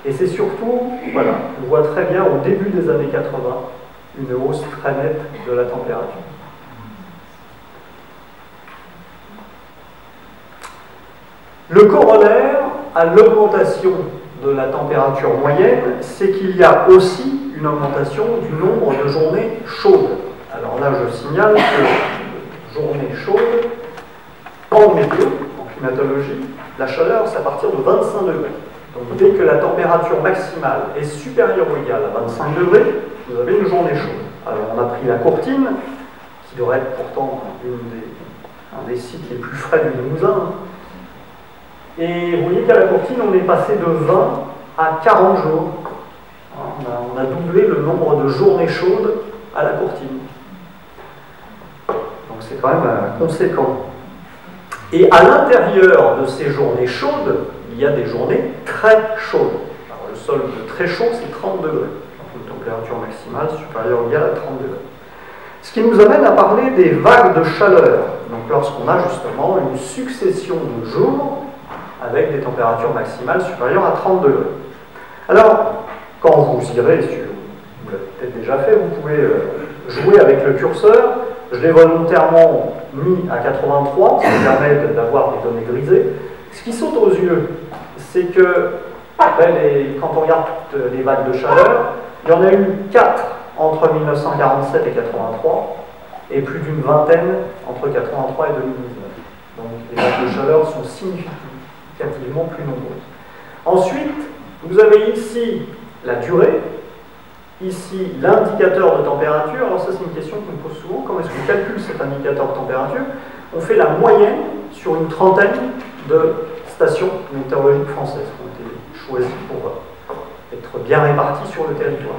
Et c'est surtout, voilà, on voit très bien au début des années 80 une hausse très nette de la température. Le corollaire à l'augmentation de la température moyenne, c'est qu'il y a aussi une augmentation du nombre de journées chaudes. Alors là, je signale que journée chaude, en météo, en climatologie, la chaleur, c'est à partir de 25 degrés. Donc dès que la température maximale est supérieure ou égale à 25 degrés, vous avez une journée chaude. Alors on a pris la Courtine, qui devrait être pourtant un des sites les plus frais du Limousin. Et vous voyez qu'à la Courtine, on est passé de 20 à 40 jours. On a, doublé le nombre de journées chaudes à la Courtine. Donc c'est quand même euh, conséquent. Et à l'intérieur de ces journées chaudes, il y a des journées très chaudes. Alors, le sol de très chaud, c'est 30 degrés. Température maximale supérieure ou égale à 30 degrés. Ce qui nous amène à parler des vagues de chaleur. Donc lorsqu'on a justement une succession de jours avec des températures maximales supérieures à 30 degrés. Alors, quand vous irez, vous l'avez peut-être déjà fait, vous pouvez euh, jouer avec le curseur. Je l'ai volontairement mis à 83, ça permet d'avoir des données grisées. Ce qui saute aux yeux, c'est que quand on regarde les vagues de chaleur, il y en a eu 4 entre 1947 et 83, et plus d'une vingtaine entre 83 et 2019. Donc les vagues de chaleur sont significativement plus nombreuses. Ensuite, vous avez ici la durée, ici l'indicateur de température. Alors ça c'est une question qu'on me pose souvent, comment est-ce qu'on calcule cet indicateur de température? On fait la moyenne sur une trentaine de stations météorologiques françaises qui ont été choisies pour bien réparties sur le territoire.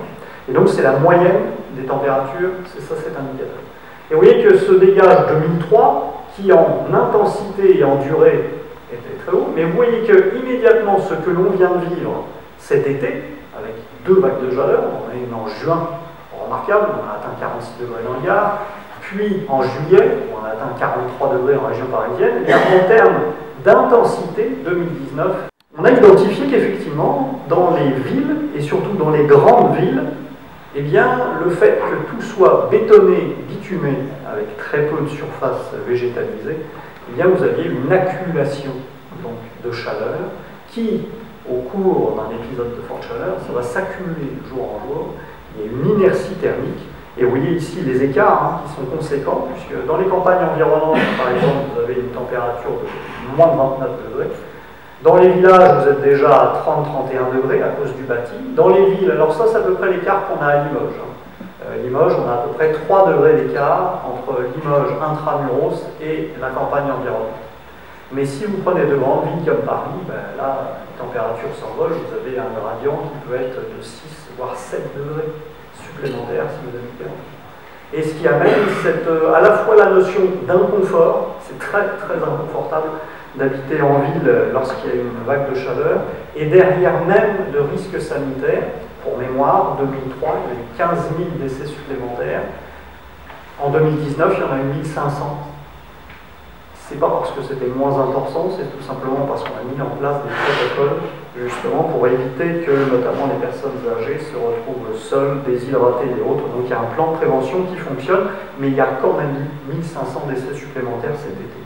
Et donc c'est la moyenne des températures, c'est ça cet indicateur. Et vous voyez que ce dégage 2003, qui en intensité et en durée était très haut, mais vous voyez que immédiatement ce que l'on vient de vivre cet été, avec deux vagues de chaleur, on a une en juin remarquable, on a atteint 46 degrés dans le Gard, puis en juillet, on a atteint 43 degrés en région parisienne, et en termes d'intensité 2019, on a identifié qu'effectivement, dans les villes, et surtout dans les grandes villes, eh bien, le fait que tout soit bétonné, bitumé, avec très peu de surface végétalisée, eh bien, vous aviez une accumulation donc, de chaleur qui, au cours d'un épisode de forte chaleur, ça va s'accumuler jour en jour. Il y a une inertie thermique. Et vous voyez ici les écarts hein, qui sont conséquents, puisque dans les campagnes environnantes, par exemple, vous avez une température de moins de 29 degrés. Dans les villages, vous êtes déjà à 30-31 degrés à cause du bâti. Dans les villes, alors ça, c'est à peu près l'écart qu'on a à Limoges. Hein. Euh, Limoges, on a à peu près 3 degrés d'écart entre Limoges intramuros et la campagne environnante. Mais si vous prenez de grandes villes comme Paris, ben là, la température s'envole, vous avez un gradient qui peut être de 6 voire 7 degrés supplémentaires si vous habitez en Et ce qui amène cette, euh, à la fois la notion d'inconfort, c'est très très inconfortable d'habiter en ville lorsqu'il y a une vague de chaleur, et derrière même de risques sanitaires, pour mémoire, 2003, il y a eu 15 000 décès supplémentaires. En 2019, il y en a eu 1500. C'est pas parce que c'était moins important, c'est tout simplement parce qu'on a mis en place des protocoles justement pour éviter que notamment les personnes âgées se retrouvent seules, déshydratées et autres. Donc il y a un plan de prévention qui fonctionne, mais il y a quand même 1500 décès supplémentaires cet été.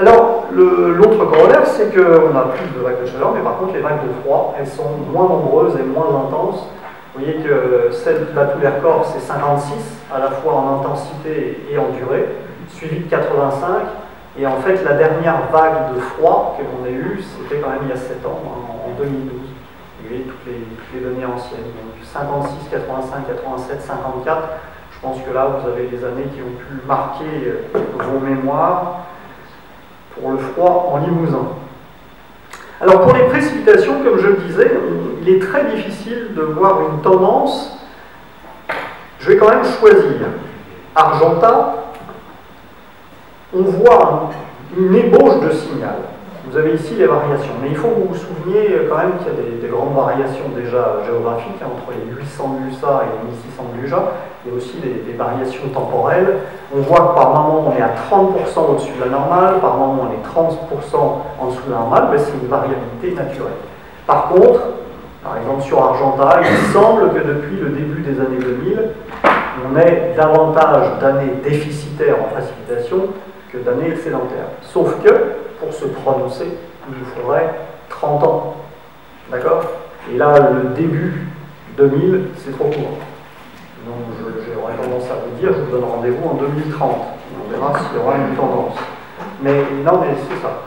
Alors, l'autre corollaire, c'est qu'on a plus de vagues de chaleur, mais par contre, les vagues de froid, elles sont moins nombreuses et moins intenses. Vous voyez que celle de la corps, c'est 56, à la fois en intensité et en durée, suivi de 85. Et en fait, la dernière vague de froid que l'on a eue, c'était quand même il y a 7 ans, en, 2012. Vous voyez toutes les, toutes les données anciennes. Donc 56, 85, 87, 54. Je pense que là, vous avez les années qui ont pu marquer euh, vos mémoires pour le froid en Limousin. Alors pour les précipitations, comme je le disais, il est très difficile de voir une tendance. Je vais quand même choisir Argenta. On voit une ébauche de signal. Vous avez ici les variations. Mais il faut que vous vous souveniez quand même qu'il y a des, grandes variations déjà géographiques hein, entre les 800 de l'USA et les 1600 de l'UJA. Il y a aussi des, variations temporelles. On voit que par moment on est à 30% au-dessus de la normale, par moment on est 30% en dessous de la normale, mais c'est une variabilité naturelle. Par contre, par exemple sur Argenta, il semble que depuis le début des années 2000, on ait davantage d'années déficitaires en précipitation que d'années excédentaires. Sauf que, pour se prononcer, il nous faudrait 30 ans. D'accord? Et là, le début 2000, c'est trop court. Donc j'aurais tendance à vous dire, je vous donne rendez-vous en 2030. On verra s'il y aura une tendance. Mais non, mais c'est ça.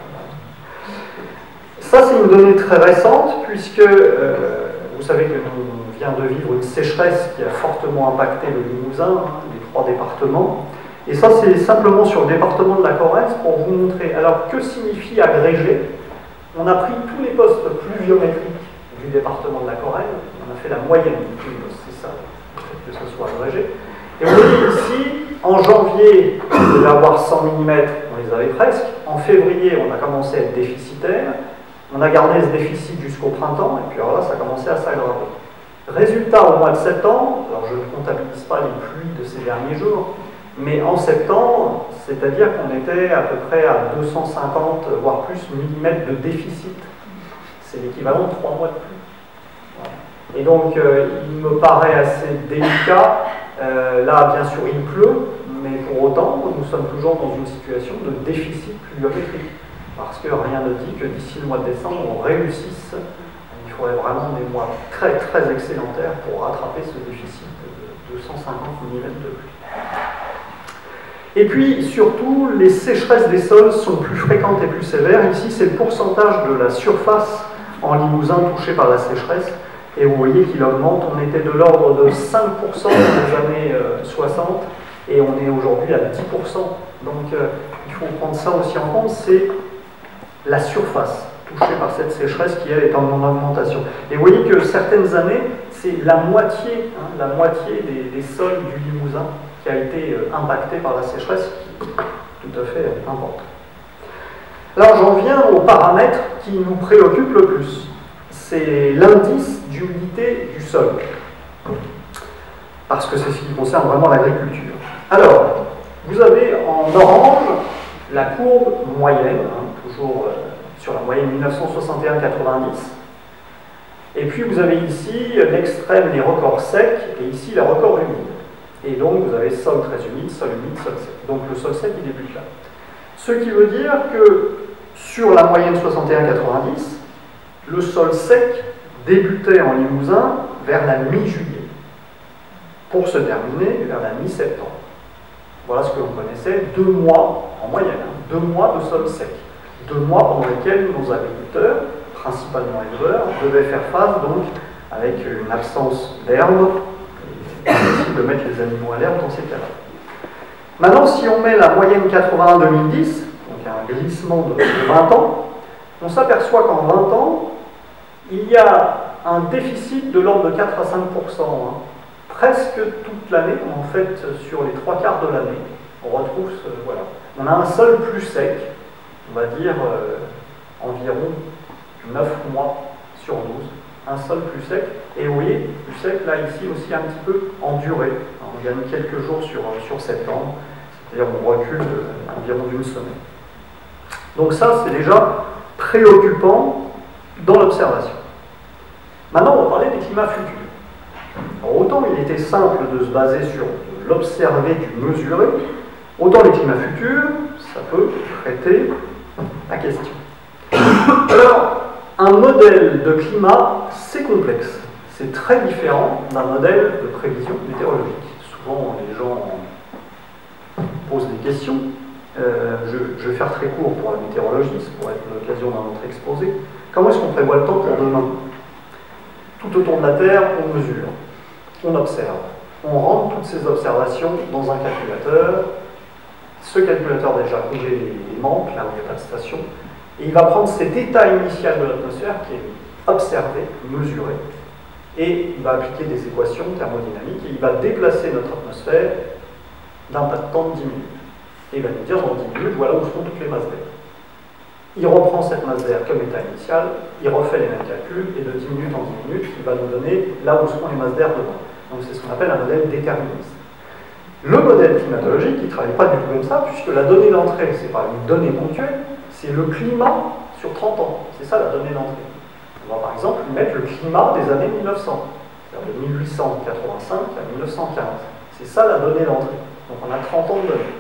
Ça, c'est une donnée très récente, puisque euh, vous savez que nous vient de vivre une sécheresse qui a fortement impacté le Limousin, hein, les trois départements. Et ça, c'est simplement sur le département de la Corrèze pour vous montrer. Alors, que signifie agrégé On a pris tous les postes pluviométriques du département de la Corrèze, on a fait la moyenne de tous les postes, c'est ça, que ce soit agrégé. Et vous voyez ici, en janvier, vous devez avoir 100 mm, on les avait presque. En février, on a commencé à être déficitaire. On a gardé ce déficit jusqu'au printemps, et puis alors là, ça a commencé à s'aggraver. Résultat, au mois de septembre, alors je ne comptabilise pas les pluies de ces derniers jours, mais en septembre, c'est-à-dire qu'on était à peu près à 250, voire plus, millimètres de déficit. C'est l'équivalent de trois mois de pluie. Et donc, euh, il me paraît assez délicat. Euh, là, bien sûr, il pleut, mais pour autant, nous sommes toujours dans une situation de déficit pluviométrique. Parce que rien ne dit que d'ici le mois de décembre, on réussisse. Il faudrait vraiment des mois très, très excédentaires pour rattraper ce déficit de 250 mm de pluie. Et puis, surtout, les sécheresses des sols sont plus fréquentes et plus sévères. Ici, c'est le pourcentage de la surface en Limousin touchée par la sécheresse. Et vous voyez qu'il augmente. On était de l'ordre de 5% dans les années 60 euh, et on est aujourd'hui à 10%. Donc, euh, il faut prendre ça aussi en compte. C'est la surface touchée par cette sécheresse qui, est en augmentation. Et vous voyez que certaines années, c'est la moitié, hein, la moitié des sols du Limousin qui a été euh, impacté par la sécheresse, tout à fait important. Alors j'en viens aux paramètres qui nous préoccupent le plus. C'est l'indice d'humidité du sol. Parce que c'est ce qui concerne vraiment l'agriculture. Alors, vous avez en orange la courbe moyenne, hein, toujours euh, sur la moyenne 1961-90. Et puis vous avez ici l'extrême, les records secs, et ici les records humides. Et donc, vous avez sol très humide, sol humide, sol sec. Donc, le sol sec, il débute là. Ce qui veut dire que sur la moyenne 61-90, le sol sec débutait en Limousin vers la mi-juillet, pour se terminer vers la mi-septembre. Voilà ce que l'on connaissait, deux mois en moyenne, hein, deux mois de sol sec. Deux mois pendant lesquels nos agriculteurs, principalement éleveurs, devaient faire face donc avec une absence d'herbe, de mettre les animaux à l'herbe dans ces cas-là. Maintenant, si on met la moyenne 81-2010, donc un glissement de 20 ans, on s'aperçoit qu'en 20 ans, il y a un déficit de l'ordre de 4 à 5 hein. Presque toute l'année, en fait, sur les trois quarts de l'année, on retrouve ce. Voilà. On a un sol plus sec, on va dire euh, environ 9 mois sur 12 un sol plus sec. Et vous voyez, là, ici aussi, un petit peu en durée. On gagne quelques jours sur, sur septembre, c'est-à-dire on recule environ d'une semaine. Donc ça, c'est déjà préoccupant dans l'observation. Maintenant, on va parler des climats futurs. autant il était simple de se baser sur l'observer, du mesurer, autant les climats futurs, ça peut traiter la question. Alors, un modèle de climat, c'est complexe. C'est très différent d'un modèle de prévision météorologique. Souvent, les gens posent des questions. Euh, je, vais faire très court pour la météorologie, ça pourrait être l'occasion d'un autre exposé. Comment est-ce qu'on prévoit le temps pour demain? Tout autour de la Terre, on mesure, on observe. On rentre toutes ces observations dans un calculateur. Ce calculateur déjà congèle les manques, là où il n'y a pas de station, et il va prendre cet état initial de l'atmosphère qui est observé, mesuré, et il va appliquer des équations thermodynamiques, et il va déplacer notre atmosphère d'un pas de temps de 10 minutes. Et il va nous dire dans 10 minutes, voilà où sont toutes les masses d'air. Il reprend cette masse d'air comme état initial, il refait les mêmes calculs, et de 10 minutes en 10 minutes, il va nous donner là où seront les masses d'air devant. Donc c'est ce qu'on appelle un modèle déterministe. Le modèle climatologique, il ne travaille pas du tout comme ça, puisque la donnée d'entrée, ce n'est pas une donnée ponctuelle, c'est le climat sur 30 ans. C'est ça la donnée d'entrée. On va par exemple mettre le climat des années 1900, c'est-à-dire de 1885 à 1915. C'est ça la donnée d'entrée. Donc on a 30 ans de données.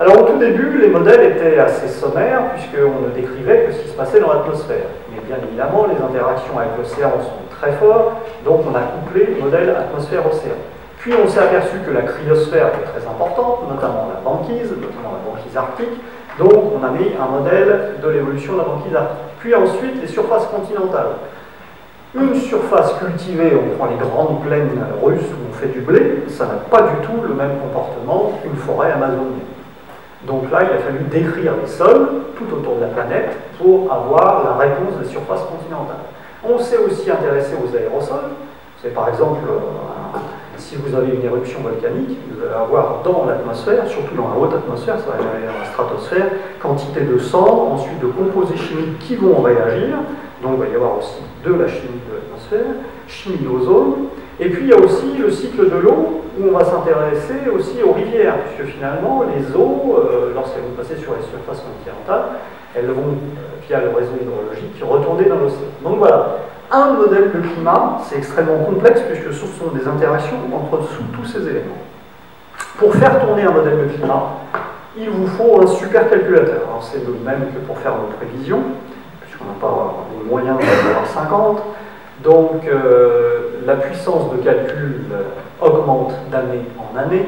Alors au tout début, les modèles étaient assez sommaires puisqu'on ne décrivait que ce qui se passait dans l'atmosphère. Mais bien évidemment, les interactions avec l'océan sont très fortes, donc on a couplé le modèle atmosphère-océan. Puis on s'est aperçu que la cryosphère était très importante, notamment la banquise, notamment la banquise arctique, donc on a mis un modèle de l'évolution de la banquise arctique. Puis ensuite les surfaces continentales. Une surface cultivée, on prend les grandes plaines russes où on fait du blé, ça n'a pas du tout le même comportement qu'une forêt amazonienne. Donc là, il a fallu décrire les sols tout autour de la planète pour avoir la réponse des surfaces continentales. On s'est aussi intéressé aux aérosols. C'est par exemple si vous avez une éruption volcanique, vous allez avoir dans l'atmosphère, surtout dans la haute atmosphère, ça va aller dans la stratosphère, quantité de sang, ensuite de composés chimiques qui vont réagir. Donc il va y avoir aussi de la chimie de l'atmosphère, chimie de l'ozone. Et puis il y a aussi le cycle de l'eau, où on va s'intéresser aussi aux rivières, puisque finalement les eaux, euh, lorsqu'elles vont passer sur les surfaces continentales, elles vont, euh, via le réseau hydrologique, retourner dans l'océan. Donc voilà, un modèle de climat, c'est extrêmement complexe puisque ce sont des interactions entre tous ces éléments. Pour faire tourner un modèle de climat, il vous faut un supercalculateur. Alors c'est le même que pour faire nos prévisions, puisqu'on n'a pas les moyens d'en avoir 50. Donc euh, la puissance de calcul augmente d'année en année.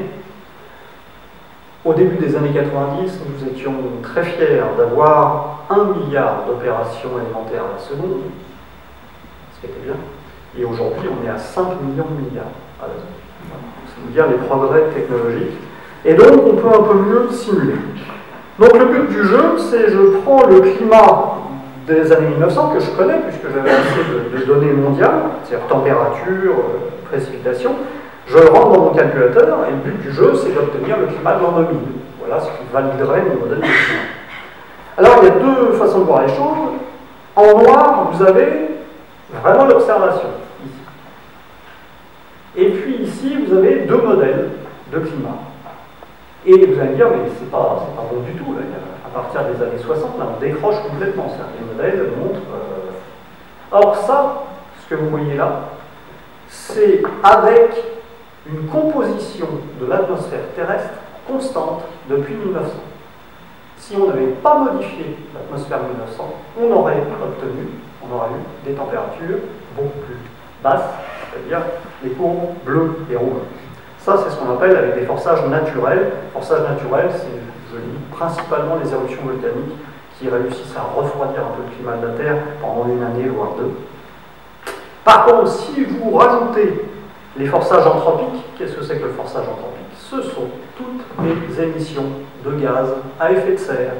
Au début des années 90, nous étions très fiers d'avoir un milliard d'opérations élémentaires à la seconde ce qui était bien. Et aujourd'hui, on est à 5 millions de milliards à la C'est vous dire les progrès technologiques. Et donc, on peut un peu mieux simuler. Donc, le but du jeu, c'est je prends le climat des années 1900 que je connais, puisque j'avais assez de, données mondiales, c'est-à-dire température, euh, précipitation, je le rentre dans mon calculateur, et le but du jeu, c'est d'obtenir le climat de l'an 2000. Voilà ce qui validerait mon modèle de climat. Alors, il y a deux façons de voir les choses. En noir, vous avez Vraiment l'observation, ici. Et puis ici, vous avez deux modèles de climat. Et vous allez me dire, mais c'est pas, pas bon du tout. Là. À partir des années 60, là, on décroche complètement. Les modèles montrent. Euh, Or, ça, ce que vous voyez là, c'est avec une composition de l'atmosphère terrestre constante depuis 1900. Si on n'avait pas modifié l'atmosphère 1900, on aurait obtenu on aura eu des températures beaucoup plus basses, c'est-à-dire les courbes bleues et rouges. Ça, c'est ce qu'on appelle avec des forçages naturels. Forçages naturels, c'est, je dis, principalement les éruptions volcaniques qui réussissent à refroidir un peu le climat de la Terre pendant une année, voire deux. Par contre, si vous rajoutez les forçages anthropiques, qu'est-ce que c'est que le forçage anthropique? Ce sont toutes les émissions de gaz à effet de serre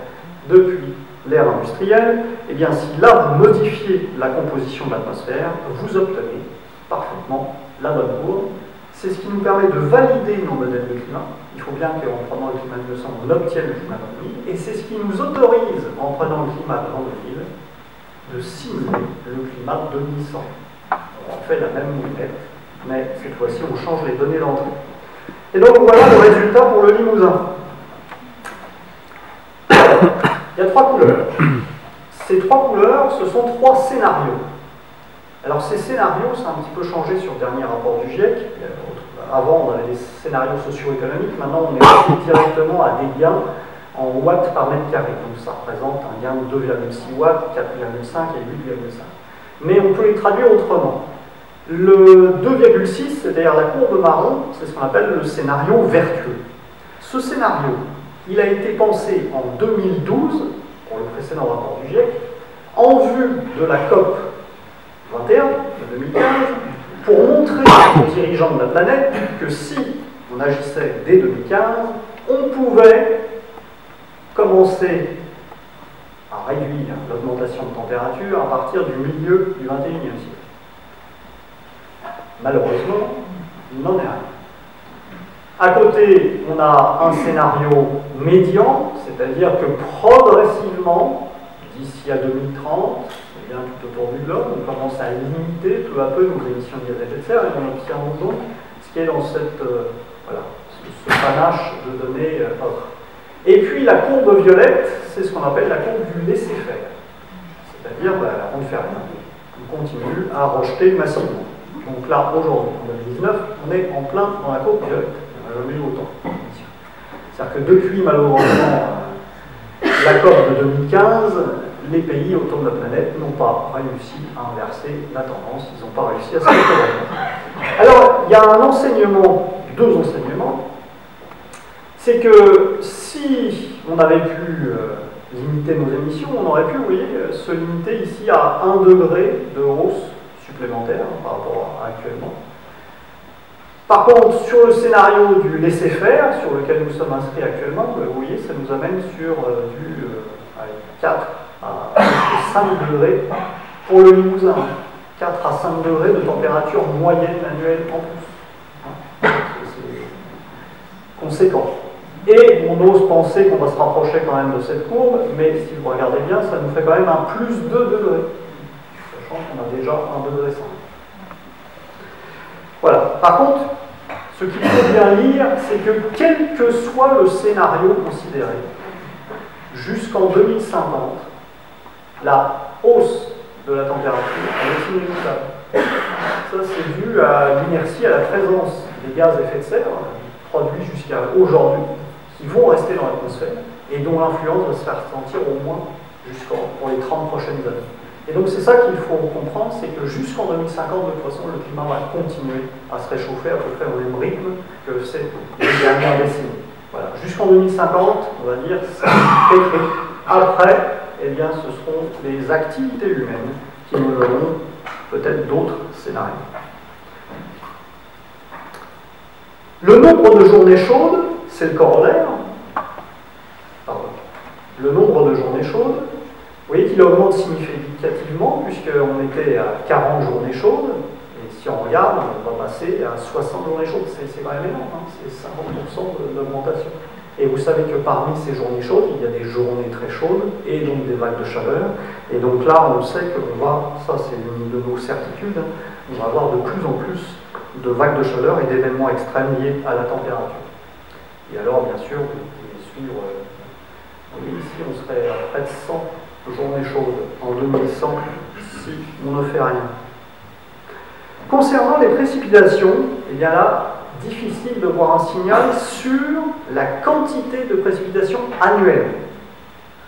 depuis l'ère industrielle, et eh bien si là vous modifiez la composition de l'atmosphère, vous obtenez parfaitement la bonne courbe. C'est ce qui nous permet de valider nos modèles de climat. Il faut bien qu'en prenant le climat de 200, on obtienne le climat de 2000, et c'est ce qui nous autorise, en prenant le climat de 2000, de simuler le climat de 2100. On fait la même moulette, mais cette fois-ci on change les données d'entrée. Et donc voilà le résultat pour le Limousin. Il y a trois couleurs. Ces trois couleurs, ce sont trois scénarios. Alors ces scénarios, ça a un petit peu changé sur le dernier rapport du GIEC. Avant, on avait des scénarios socio-économiques. Maintenant, on est directement à des gains en watts par mètre carré. Donc ça représente un gain de 2,6 watts, 4,5 et 8,5. Mais on peut les traduire autrement. Le 2,6, c'est-à-dire la courbe marron, c'est ce qu'on appelle le scénario vertueux. Ce scénario, il a été pensé en 2012, pour le précédent rapport du GIEC, en vue de la COP 21 de 2015, pour montrer aux dirigeants de la planète que si on agissait dès 2015, on pouvait commencer à réduire l'augmentation de température à partir du milieu du 21e siècle. Malheureusement, il n'en est rien. À côté, on a un scénario médian, c'est-à-dire que progressivement, d'ici à 2030, et bien tout autour du globe, on commence à limiter peu à peu nos émissions de gaz à effet de serre et on obtient donc ce qui est dans cette, euh, voilà, ce, panache de données euh, Et puis la courbe violette, c'est ce qu'on appelle la courbe du laisser-faire. C'est-à-dire, on ne fait rien, on continue à rejeter massivement. Donc là, aujourd'hui, en 2019, on est en plein dans la courbe violette jamais autant. C'est-à-dire que depuis, malheureusement, la COP de 2015, les pays autour de la planète n'ont pas réussi à inverser la tendance, ils n'ont pas réussi à se Alors, il y a un enseignement, deux enseignements, c'est que si on avait pu euh, limiter nos émissions, on aurait pu, se limiter ici à 1 degré de hausse supplémentaire par rapport à actuellement. Par contre, sur le scénario du laisser-faire, sur lequel nous sommes inscrits actuellement, vous voyez, ça nous amène sur euh, du 4 euh, à 5 degrés pour le Limousin. 4 à 5 degrés de température moyenne annuelle en plus. conséquent. Et on ose penser qu'on va se rapprocher quand même de cette courbe, mais si vous regardez bien, ça nous fait quand même un plus 2 degrés, sachant qu'on a déjà 1 degré 5. Voilà. Par contre, ce qu'il faut bien lire, c'est que quel que soit le scénario considéré, jusqu'en 2050, la hausse de la température est inéluctable. Ça, c'est dû à l'inertie, à la présence des gaz à effet de serre produits jusqu'à aujourd'hui, qui vont rester dans l'atmosphère et dont l'influence va se faire sentir au moins pour les 30 prochaines années. Et donc c'est ça qu'il faut comprendre, c'est que jusqu'en 2050, de toute façon, le climat va continuer à se réchauffer à peu près au même rythme que les dernières décennies. Voilà. Jusqu'en 2050, on va dire, c'est écrit. Après, eh bien, ce seront les activités humaines qui nous donneront peut-être d'autres scénarios. Le nombre de journées chaudes, c'est le corollaire. Pardon. Le nombre de journées chaudes, vous voyez qu'il augmente significativement, puisqu'on était à 40 journées chaudes, et si on regarde, on va passer à 60 journées chaudes. C'est quand énorme, hein. c'est 50% d'augmentation. Et vous savez que parmi ces journées chaudes, il y a des journées très chaudes et donc des vagues de chaleur. Et donc là, on sait qu'on va, ça c'est une de nos certitudes, hein, on va avoir de plus en plus de vagues de chaleur et d'événements extrêmes liés à la température. Et alors, bien sûr, vous pouvez suivre, euh, ici on serait à près de 100 journée chaude en 2100 si on ne fait rien. Concernant les précipitations, il eh bien là, difficile de voir un signal sur la quantité de précipitations annuelles.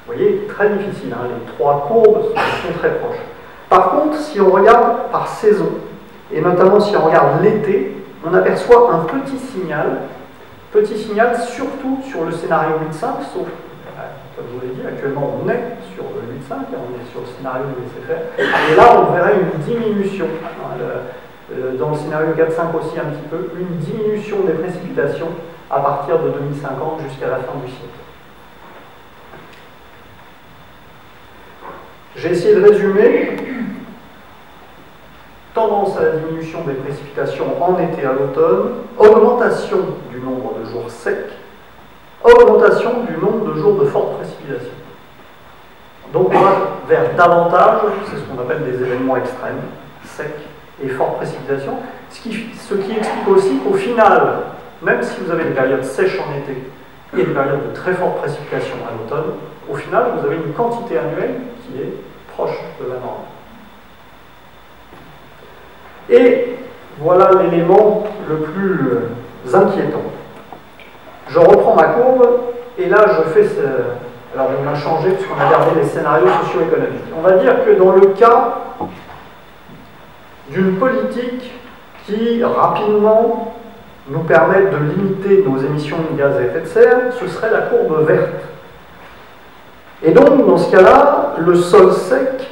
Vous voyez, très difficile, hein, les trois courbes sont très proches. Par contre, si on regarde par saison, et notamment si on regarde l'été, on aperçoit un petit signal, petit signal surtout sur le scénario 8.5, sauf comme je vous l'ai dit, actuellement on est sur le 8.5, on est sur le scénario du SFR, et là on verrait une diminution, dans le scénario 4.5 aussi un petit peu, une diminution des précipitations à partir de 2050 jusqu'à la fin du siècle. J'ai essayé de résumer. Tendance à la diminution des précipitations en été à l'automne, augmentation du nombre de jours secs, augmentation du nombre de jours de forte précipitation. Donc on va vers davantage, c'est ce qu'on appelle des événements extrêmes, secs et fortes précipitations, ce qui, ce qui explique aussi qu'au final, même si vous avez des périodes sèches en été et des périodes de très fortes précipitations à l'automne, au final, vous avez une quantité annuelle qui est proche de la norme. Et voilà l'élément le plus inquiétant. Je reprends ma courbe et là je fais ce... Alors on a changé puisqu'on a gardé les scénarios socio-économiques. On va dire que dans le cas d'une politique qui rapidement nous permette de limiter nos émissions de gaz à effet de serre, ce serait la courbe verte. Et donc, dans ce cas-là, le sol sec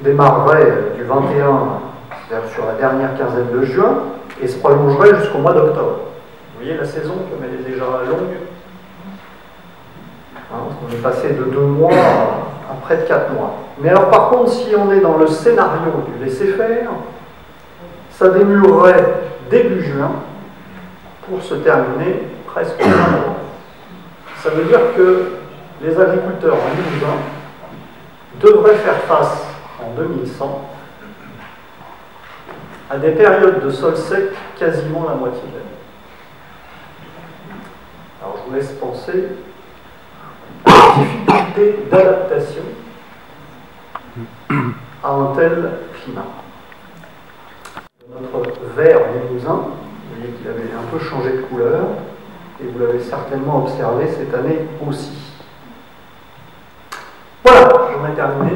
démarrerait du 21, c'est-à-dire sur la dernière quinzaine de juin, et se prolongerait jusqu'au mois d'octobre. Vous voyez la saison comme elle est déjà longue On est passé de deux mois à, près de quatre mois. Mais alors par contre, si on est dans le scénario du laisser-faire, ça démurerait début juin pour se terminer presque fin novembre. Ça veut dire que les agriculteurs en 2020 devraient faire face en 2100 à des périodes de sol sec quasiment la moitié de l'année. Alors je vous laisse penser difficulté d'adaptation à un tel climat. Notre verre limousin, vous voyez qu'il avait un peu changé de couleur, et vous l'avez certainement observé cette année aussi. Voilà, j'en ai terminé.